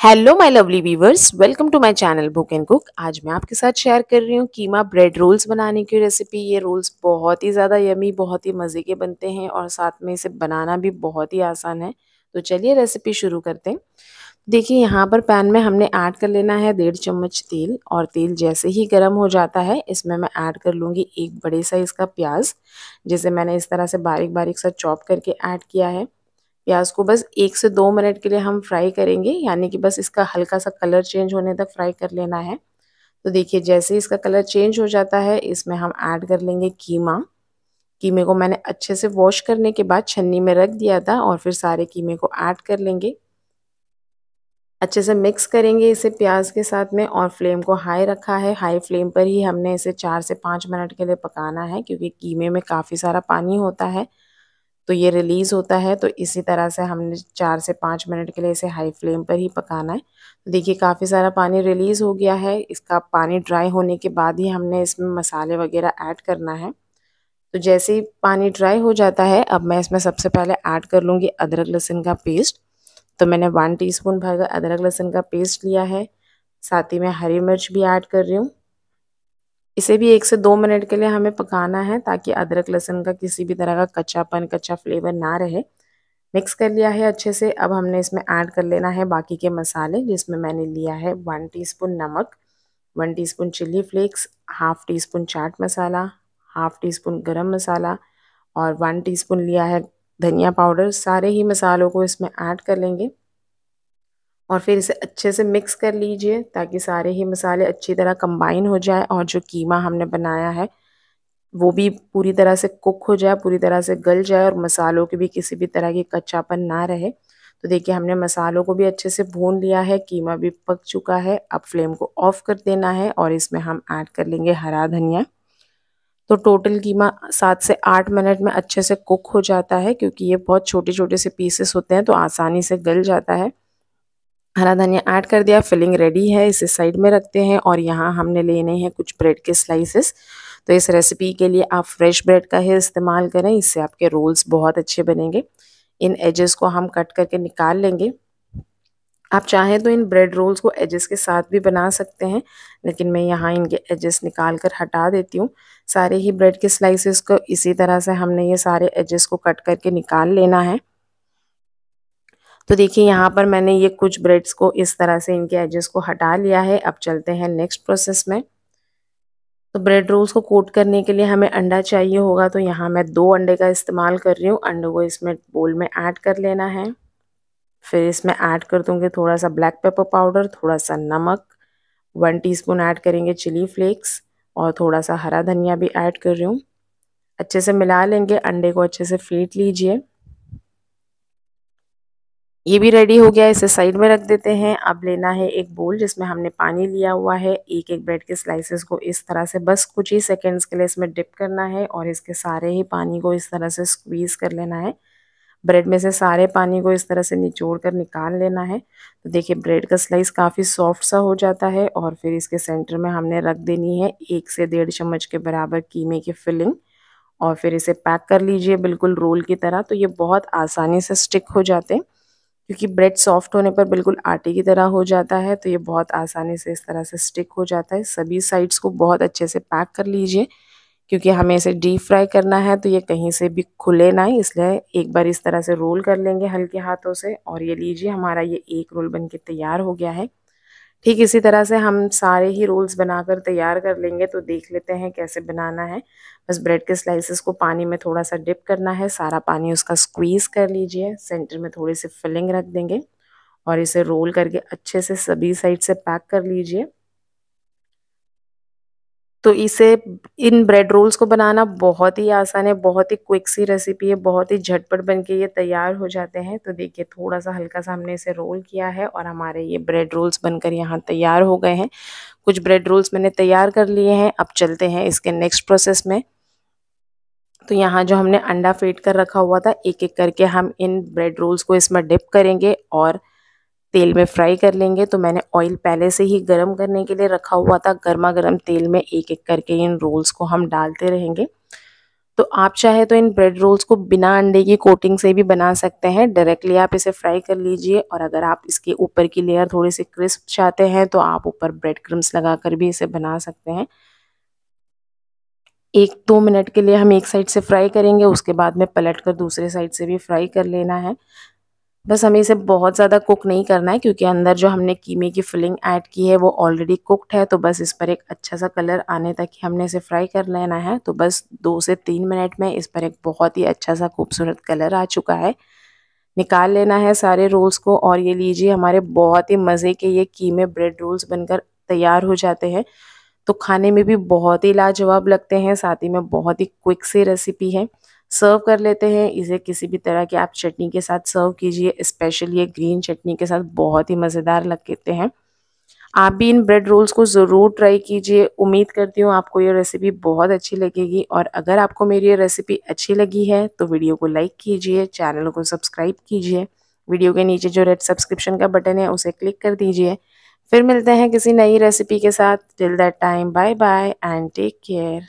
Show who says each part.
Speaker 1: Hello my lovely viewers welcome to my channel Book and Cook आज मैं आपके साथ शेयर कर रही हूँ कीमा ब्रेड रोल्स बनाने की रेसिपी ये रोल्स बहुत ही ज़्यादा यमी बहुत ही मज़े के बनते हैं और साथ में इसे बनाना भी बहुत ही आसान है। तो चलिए रेसिपी शुरू करते हैं। देखिए, यहाँ पर पैन में हमने ऐड कर लेना है डेढ़ चम्मच तेल और तेल जैसे ही गर्म हो जाता है, इसमें मैं ऐड कर लूँगी एक बड़े साइज़ का प्याज, जिसे मैंने इस तरह से बारीक बारीक सा चॉप करके ऐड किया है। प्याज को बस एक से दो मिनट के लिए हम फ्राई करेंगे, यानी कि बस इसका हल्का सा कलर चेंज होने तक फ्राई कर लेना है। तो देखिए, जैसे ही इसका कलर चेंज हो जाता है, इसमें हम ऐड कर लेंगे कीमा। कीमे को मैंने अच्छे से वॉश करने के बाद छन्नी में रख दिया था और फिर सारे कीमे को ऐड कर लेंगे। अच्छे से मिक्स करेंगे इसे प्याज के साथ में और फ्लेम को हाई रखा है। हाई फ्लेम पर ही हमने इसे चार से पाँच मिनट के लिए पकाना है, क्योंकि कीमे में काफ़ी सारा पानी होता है। तो ये रिलीज़ होता है तो इसी तरह से हमने चार से पाँच मिनट के लिए इसे हाई फ्लेम पर ही पकाना है। तो देखिए, काफ़ी सारा पानी रिलीज़ हो गया है। इसका पानी ड्राई होने के बाद ही हमने इसमें मसाले वगैरह ऐड करना है। तो जैसे ही पानी ड्राई हो जाता है, अब मैं इसमें सबसे पहले ऐड कर लूँगी अदरक लहसुन का पेस्ट तो मैंने वन टीस्पून भर अदरक लहसुन का पेस्ट लिया है। साथ ही मैं हरी मिर्च भी ऐड कर रही हूँ। इसे भी एक से दो मिनट के लिए हमें पकाना है ताकि अदरक लहसुन का किसी भी तरह का कच्चापन, कच्चा फ्लेवर ना रहे। मिक्स कर लिया है अच्छे से। अब हमने इसमें ऐड कर लेना है बाकी के मसाले, जिसमें मैंने लिया है वन टीस्पून नमक one teaspoon chilli flakes half teaspoon चाट मसाला हाफ़ टी स्पून गर्म मसाला और वन टीस्पून लिया है धनिया पाउडर सारे ही मसालों को इसमें ऐड कर लेंगे। और फिर इसे अच्छे से मिक्स कर लीजिए ताकि सारे ही मसाले अच्छी तरह कंबाइन हो जाए और जो कीमा हमने बनाया है, वो भी पूरी तरह से कुक हो जाए, पूरी तरह से गल जाए और मसालों के भी किसी भी तरह की कच्चापन ना रहे। तो देखिए, हमने मसालों को भी अच्छे से भून लिया है, कीमा भी पक चुका है। अब फ्लेम को ऑफ़ कर देना है और इसमें हम ऐड कर लेंगे हरा धनिया। तो टोटल कीमा सात से आठ मिनट में अच्छे से कुक हो जाता है, क्योंकि ये बहुत छोटे छोटे से पीसेस होते हैं तो आसानी से गल जाता है। हरा धनिया ऐड कर दिया, फिलिंग रेडी है, इसे साइड में रखते हैं और यहाँ हमने लेने हैं कुछ ब्रेड के स्लाइसेस। तो इस रेसिपी के लिए आप फ्रेश ब्रेड का ही इस्तेमाल करें, इससे आपके रोल्स बहुत अच्छे बनेंगे। इन एजेस को हम कट करके निकाल लेंगे। आप चाहें तो इन ब्रेड रोल्स को एजेस के साथ भी बना सकते हैं, लेकिन मैं यहाँ इनके एजेस निकाल कर हटा देती हूँ। सारे ही ब्रेड के स्लाइसेस को इसी तरह से हमने ये सारे एजेस को कट करके निकाल लेना है। तो देखिए, यहाँ पर मैंने ये कुछ ब्रेड्स को इस तरह से इनके एजेस को हटा लिया है। अब चलते हैं नेक्स्ट प्रोसेस में। तो ब्रेड रोल्स को कोट करने के लिए हमें अंडा चाहिए होगा तो यहाँ मैं दो अंडे का इस्तेमाल कर रही हूँ। अंडे को इसमें बोल में ऐड कर लेना है। फिर इसमें ऐड कर दूँगी थोड़ा सा ब्लैक पेपर पाउडर थोड़ा सा नमक वन टीस्पून ऐड करेंगे चिली फ्लेक्स और थोड़ा सा हरा धनिया भी ऐड कर रही हूँ। अच्छे से मिला लेंगे, अंडे को अच्छे से फीट लीजिए। ये भी रेडी हो गया, इसे साइड में रख देते हैं। अब लेना है एक बोल जिसमें हमने पानी लिया हुआ है। एक एक ब्रेड के स्लाइसेस को इस तरह से, बस कुछ ही सेकंड्स के लिए इसमें डिप करना है और इसके सारे ही पानी को इस तरह से स्क्वीज़ कर लेना है। ब्रेड में से सारे पानी को इस तरह से निचोड़ कर निकाल लेना है। तो देखिए ब्रेड का स्लाइस काफ़ी सॉफ्ट सा हो जाता है और फिर इसके सेंटर में हमने रख देनी है एक से डेढ़ चम्मच के बराबर कीमे की फिलिंग और फिर इसे पैक कर लीजिए बिल्कुल रोल की तरह। तो ये बहुत आसानी से स्टिक हो जाते हैं। क्योंकि ब्रेड सॉफ्ट होने पर बिल्कुल आटे की तरह हो जाता है तो ये बहुत आसानी से इस तरह से स्टिक हो जाता है। सभी साइड्स को बहुत अच्छे से पैक कर लीजिए, क्योंकि हमें इसे डीप फ्राई करना है तो ये कहीं से भी खुले ना इसलिए एक बार इस तरह से रोल कर लेंगे हल्के हाथों से, और ये लीजिए, हमारा ये एक रोल बन के तैयार हो गया है। ठीक इसी तरह से हम सारे ही रोल्स बनाकर तैयार कर लेंगे तो देख लेते हैं कैसे बनाना है। बस ब्रेड के स्लाइसेस को पानी में थोड़ा सा डिप करना है, सारा पानी उसका स्क्वीज़ कर लीजिए सेंटर में थोड़ी सी फिलिंग रख देंगे और इसे रोल करके अच्छे से सभी साइड से पैक कर लीजिए। तो इसे इन ब्रेड रोल्स को बनाना बहुत ही आसान है, बहुत ही क्विक सी रेसिपी है, बहुत ही झटपट बन के ये तैयार हो जाते हैं। तो देखिए थोड़ा सा हल्का सा हमने इसे रोल किया है और हमारे ये ब्रेड रोल्स बनकर यहाँ तैयार हो गए हैं। कुछ ब्रेड रोल्स मैंने तैयार कर लिए हैं, अब चलते हैं इसके नेक्स्ट प्रोसेस में। तो यहाँ जो हमने अंडा फेट कर रखा हुआ था एक एक करके हम इन ब्रेड रोल्स को इसमें डिप करेंगे और तेल में फ्राई कर लेंगे। तो मैंने ऑयल पहले से ही गर्म करने के लिए रखा हुआ था। गर्मा गर्म तेल में एक एक करके इन रोल्स को हम डालते रहेंगे। तो आप चाहे तो इन ब्रेड रोल्स को बिना अंडे की कोटिंग से भी बना सकते हैं। डायरेक्टली आप इसे फ्राई कर लीजिए। और अगर आप इसके ऊपर की लेयर थोड़ी सी क्रिस्प चाहते हैं तो आप ऊपर ब्रेड क्रम्स लगा कर भी इसे बना सकते हैं। एक दो मिनट के लिए हम एक साइड से फ्राई करेंगे। उसके बाद में पलट कर दूसरे साइड से भी फ्राई कर लेना है। बस हमें इसे बहुत ज़्यादा कुक नहीं करना है, क्योंकि अंदर जो हमने कीमे की फिलिंग ऐड की है, वो ऑलरेडी कुकड है तो बस इस पर एक अच्छा सा कलर आने तक ही हमने इसे फ्राई कर लेना है। तो बस दो से तीन मिनट में इस पर एक बहुत ही अच्छा सा खूबसूरत कलर आ चुका है। निकाल लेना है सारे रोल्स को, और ये लीजिए हमारे बहुत ही मज़े के ये कीमे ब्रेड रोल्स बनकर तैयार हो जाते हैं। तो खाने में भी बहुत ही लाजवाब लगते हैं, साथ ही में बहुत ही क्विक सी रेसिपी है। सर्व कर लेते हैं। इसे किसी भी तरह के आप चटनी के साथ सर्व कीजिए स्पेशली ये ग्रीन चटनी के साथ बहुत ही मज़ेदार लगते हैं। आप भी इन ब्रेड रोल्स को ज़रूर ट्राई कीजिए। उम्मीद करती हूँ आपको ये रेसिपी बहुत अच्छी लगेगी और अगर आपको मेरी ये रेसिपी अच्छी लगी है तो वीडियो को लाइक कीजिए चैनल को सब्सक्राइब कीजिए। वीडियो के नीचे जो रेड सब्सक्रिप्शन का बटन है, उसे क्लिक कर दीजिए। फिर मिलते हैं किसी नई रेसिपी के साथ। Till that time bye bye and take care